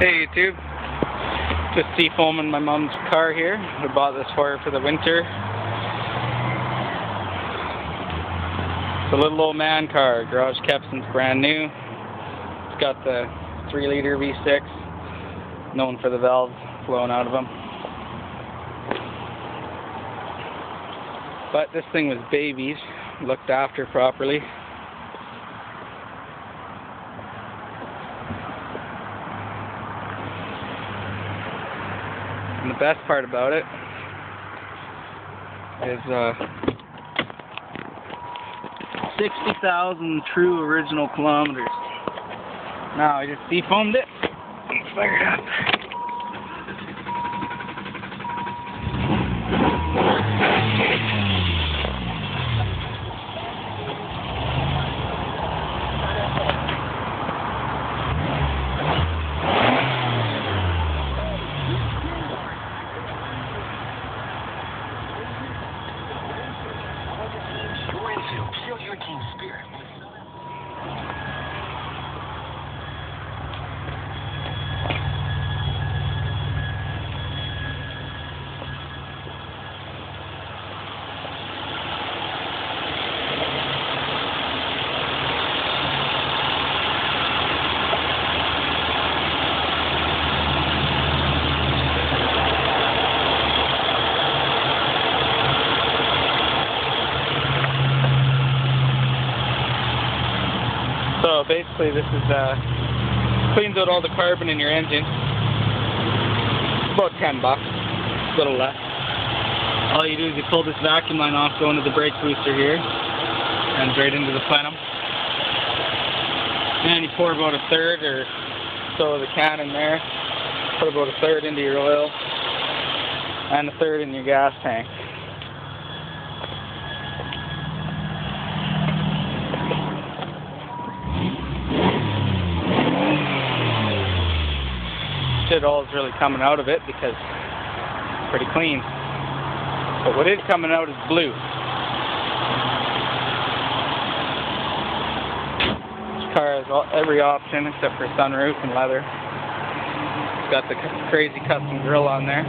Hey YouTube, just Seafoaming my mom's car here. I bought this for her for the winter. It's a little old man car, garage kept since brand new. It's got the 3 liter V6, known for the valves flowing out of them. But this thing was babies, looked after properly. Best part about it is uh, 60,000 true original kilometers. Now I just Seafoamed it fired up. So basically this is uh, cleans out all the carbon in your engine. About 10 bucks, a little less. All you do is you pull this vacuum line off, go into the brake booster here, and right into the plenum. And you pour about a third or so of the can in there. Put about a third into your oil, and a third in your gas tank. Shit all is really coming out of it because it's pretty clean. But what is coming out is blue. This car has all, every option except for sunroof and leather. It's got the crazy custom grill on there.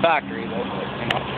Factory though, you know.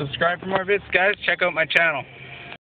Subscribe for more vids, guys. Check out my channel.